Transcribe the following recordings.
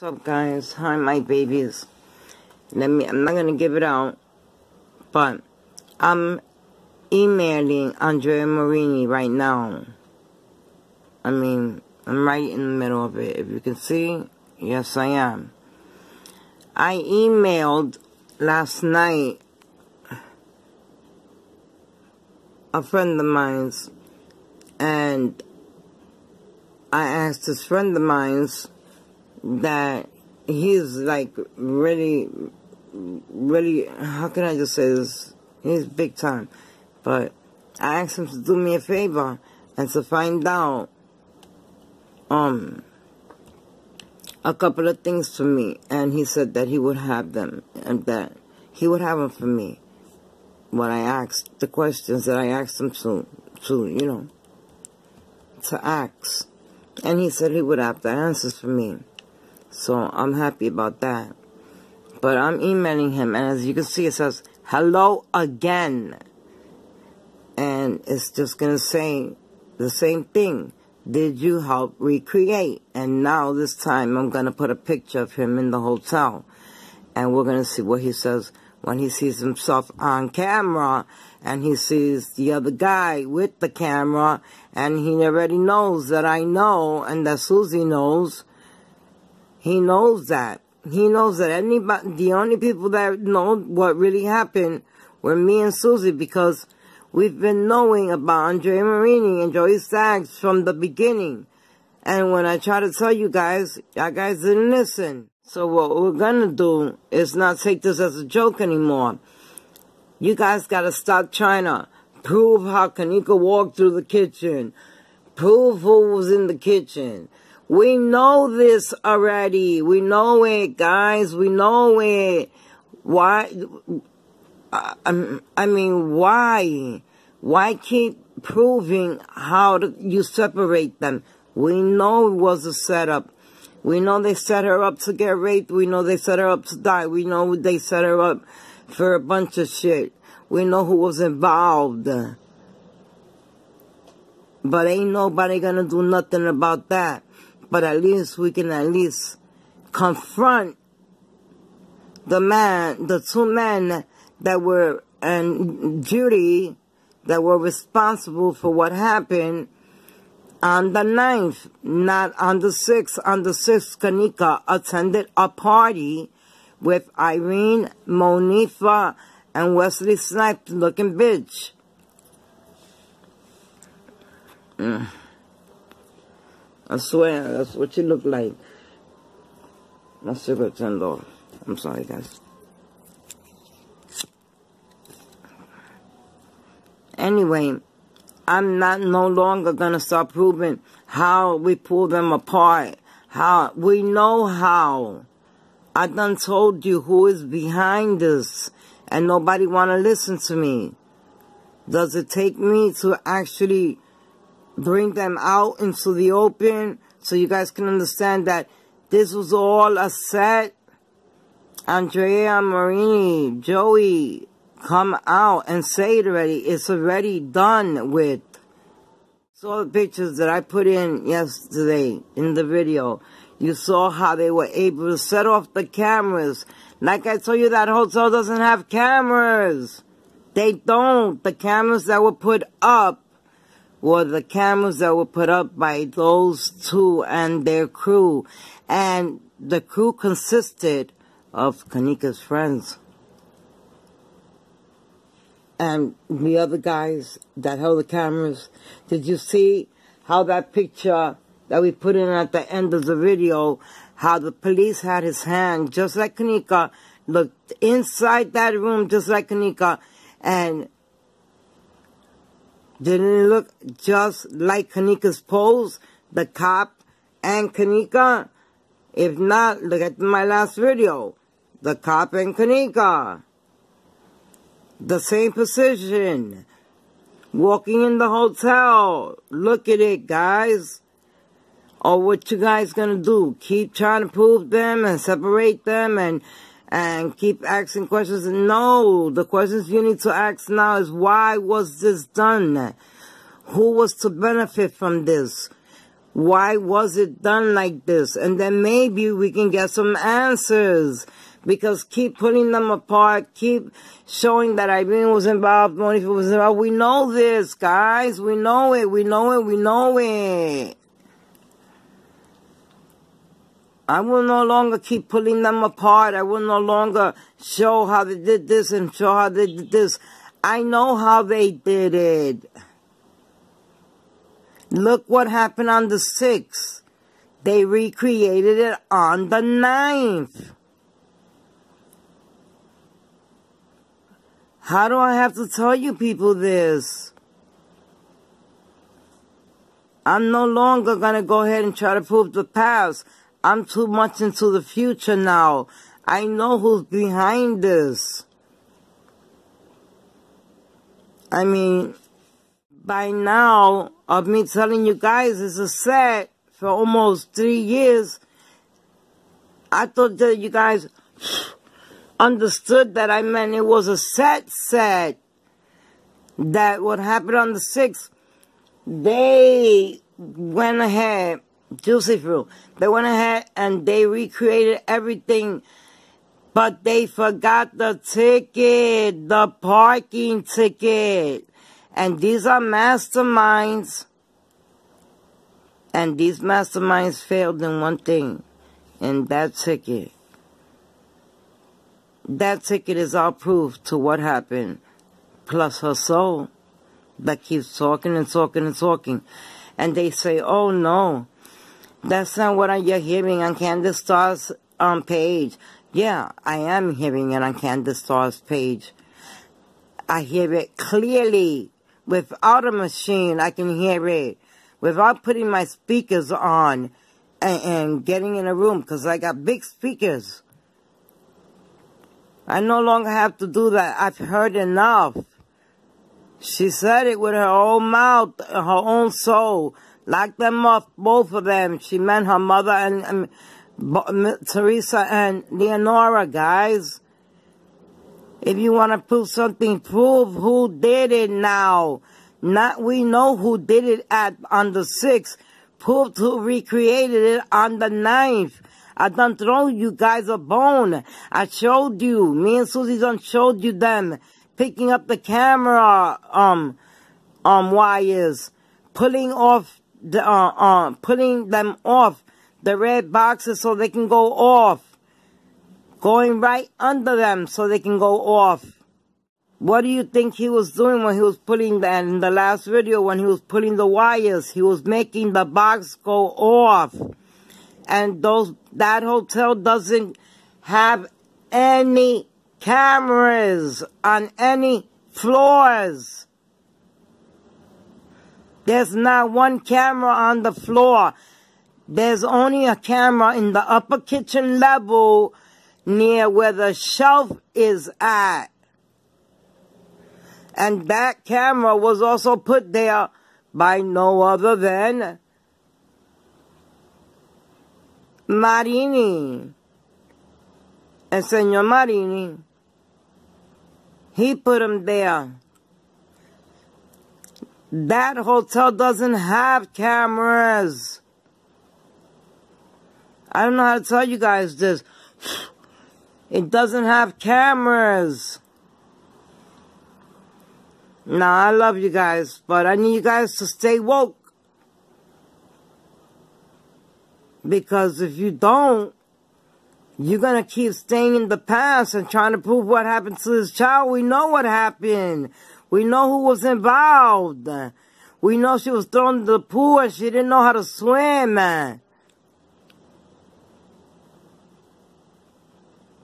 What's up, guys? Hi, my babies. Let me, I'm not gonna give it out, but I'm emailing Andrea Marini right now. I mean, I'm right in the middle of it. If you can see, yes, I am. I emailed last night a friend of mine's, and I asked this friend of mine's that he's like really, really, how can I just say this? He's big time. But I asked him to do me a favor and to find out, um, a couple of things for me. And he said that he would have them and that he would have them for me. When I asked the questions that I asked him to, to, you know, to ask. And he said he would have the answers for me. So I'm happy about that. But I'm emailing him, and as you can see, it says, hello again. And it's just going to say the same thing. Did you help recreate? And now this time I'm going to put a picture of him in the hotel. And we're going to see what he says when he sees himself on camera and he sees the other guy with the camera and he already knows that I know and that Susie knows he knows that. He knows that anybody, the only people that know what really happened were me and Susie because we've been knowing about Andrea Marini and Joey Staggs from the beginning. And when I try to tell you guys, y'all guys didn't listen. So what we're gonna do is not take this as a joke anymore. You guys gotta stop trying to prove how Kenneka walked through the kitchen. Prove who was in the kitchen. We know this already. We know it, guys. We know it. Why? I, I mean, why? Why keep proving how to, you separate them? We know it was a setup. We know they set her up to get raped. We know they set her up to die. We know they set her up for a bunch of shit. We know who was involved. But ain't nobody gonna do nothing about that but at least we can at least confront the man, the two men that were, and Judy, that were responsible for what happened on the 9th, not on the 6th. On the 6th, Kenneka attended a party with Irene, Monifa, and Wesley Snipes looking bitch. Mm. I swear, that's what you look like. My cigarette turned off. I'm sorry, guys. Anyway, I'm not no longer gonna start proving how we pull them apart. How we know how. I done told you who is behind this, and nobody wanna listen to me. Does it take me to actually bring them out into the open so you guys can understand that this was all a set. Andrea Marini, Joey, come out and say it already. It's already done with. Saw the pictures that I put in yesterday in the video. You saw how they were able to set off the cameras. Like I told you, that hotel doesn't have cameras. They don't. The cameras that were put up were the cameras that were put up by those two and their crew. And the crew consisted of Kenneka's friends. And the other guys that held the cameras. Did you see how that picture that we put in at the end of the video, how the police had his hand, just like Kenneka, looked inside that room just like Kenneka, and didn't it look just like Kenneka's pose? The cop and Kenneka? If not, look at my last video. The cop and Kenneka. The same position. Walking in the hotel. Look at it, guys. Or what you guys gonna do? Keep trying to prove them and separate them and and keep asking questions. No, the questions you need to ask now is why was this done? Who was to benefit from this? Why was it done like this? And then maybe we can get some answers. Because keep putting them apart, keep showing that Irene was involved, Monifa was involved. We know this, guys. We know it, we know it, we know it. I will no longer keep pulling them apart. I will no longer show how they did this and show how they did this. I know how they did it. Look what happened on the 6th. They recreated it on the 9th. How do I have to tell you people this? I'm no longer going to go ahead and try to prove the past. I'm too much into the future now. I know who's behind this. I mean, by now, of me telling you guys it's a set for almost three years, I thought that you guys understood that I meant it was a set set. That what happened on the 6th, they went ahead, Juicy they went ahead and they recreated everything but they forgot the ticket, the parking ticket. And these are masterminds. And these masterminds failed in one thing, in that ticket. That ticket is all proof to what happened, plus her soul that keeps talking and talking and talking. And they say, oh no, that's not what you're hearing on Candace Starr's um, page. Yeah, I am hearing it on Candace Starr's page. I hear it clearly. Without a machine, I can hear it. Without putting my speakers on and, and getting in a room, because I got big speakers. I no longer have to do that. I've heard enough. She said it with her own mouth, her own soul. Lock them up, both of them. She meant her mother and, and Teresa and Leonora, guys. If you want to prove something, prove who did it now. Not we know who did it at on the 6th. Prove who recreated it on the 9th. I done throw you guys a bone. I showed you. Me and Susie done showed you them. Picking up the camera um um wires. Pulling off the uh uh pulling them off the red boxes so they can go off going right under them so they can go off. What do you think he was doing when he was putting that in the last video when he was pulling the wires? He was making the box go off. And those that hotel doesn't have any cameras on any floors. There's not one camera on the floor. There's only a camera in the upper kitchen level near where the shelf is at. And that camera was also put there by no other than Marini. And Senor Marini, he put him there. That hotel doesn't have cameras. I don't know how to tell you guys this. It doesn't have cameras. Now, I love you guys, but I need you guys to stay woke. Because if you don't, you're going to keep staying in the past and trying to prove what happened to this child. We know what happened. We know who was involved. We know she was thrown into the pool and she didn't know how to swim.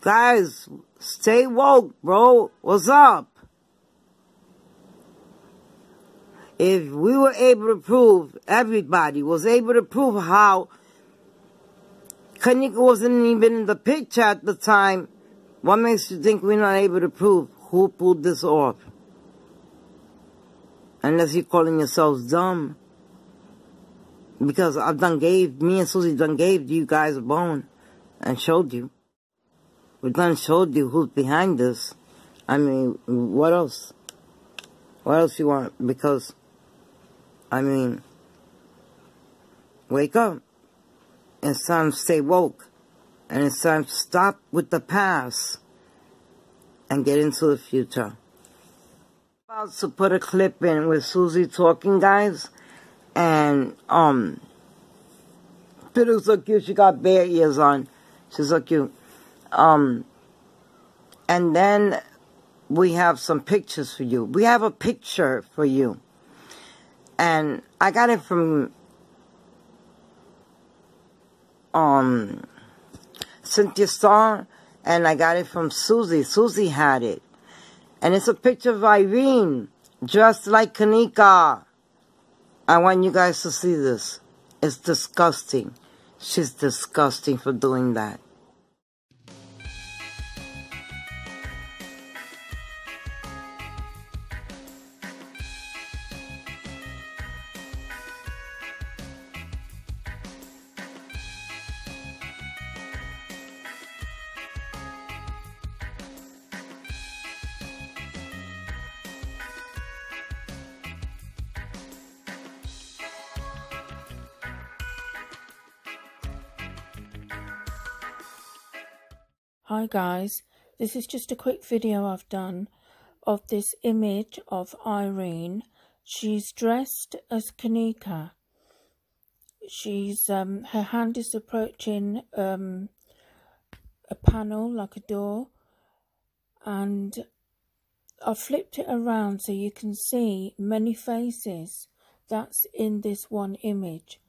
Guys, stay woke, bro. What's up? If we were able to prove, everybody was able to prove how Kenneka wasn't even in the picture at the time, what makes you think we're not able to prove who pulled this off? Unless you're calling yourselves dumb. Because I've done gave, me and Susie done gave you guys a bone and showed you. We done showed you who's behind this. I mean, what else? What else you want? Because, I mean, wake up. It's time to stay woke. And it's time to stop with the past and get into the future. About to put a clip in with Susie talking, guys. And, um, Fiddle's so cute. She got bear ears on. She's so cute. Um, and then we have some pictures for you. We have a picture for you. And I got it from um Cynthia Starr and I got it from Susie. Susie had it. And it's a picture of Irene dressed like Kenneka. I want you guys to see this. It's disgusting. She's disgusting for doing that. Hi guys, this is just a quick video I've done of this image of Irene. She's dressed as Kenneka. She's um, her hand is approaching um, a panel like a door and I flipped it around so you can see many faces that's in this one image.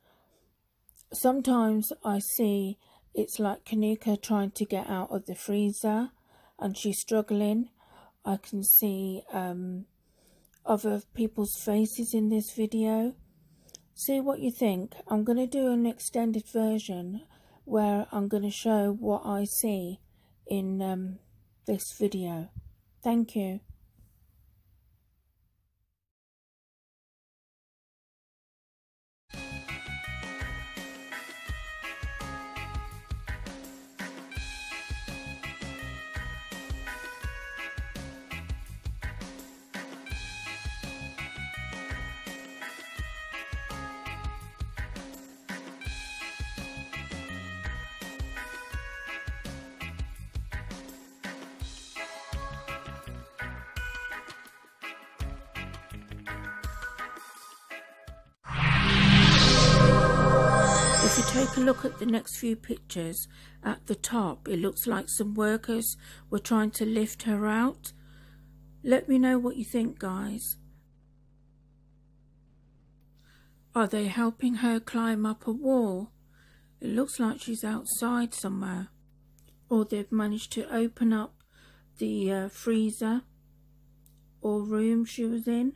Sometimes I see it's like Kenneka trying to get out of the freezer and she's struggling. I can see um, other people's faces in this video. See what you think. I'm going to do an extended version where I'm going to show what I see in um, this video. Thank you. You take a look at the next few pictures at the top, it looks like some workers were trying to lift her out. Let me know what you think, guys. Are they helping her climb up a wall? It looks like she's outside somewhere. Or they've managed to open up the uh, freezer or room she was in.